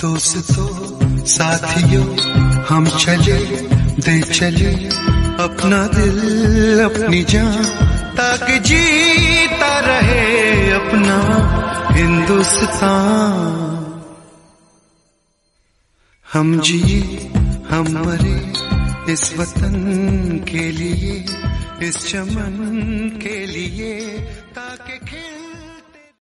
दोस्तों, साथियों, हम चले, दे चले, अपना दिल, अपनी जान, ताकि जीता रहे अपना हिंदुस्तान। हम जिए, हम मरे इस वतन के लिए, इस चमन के लिए, ताकि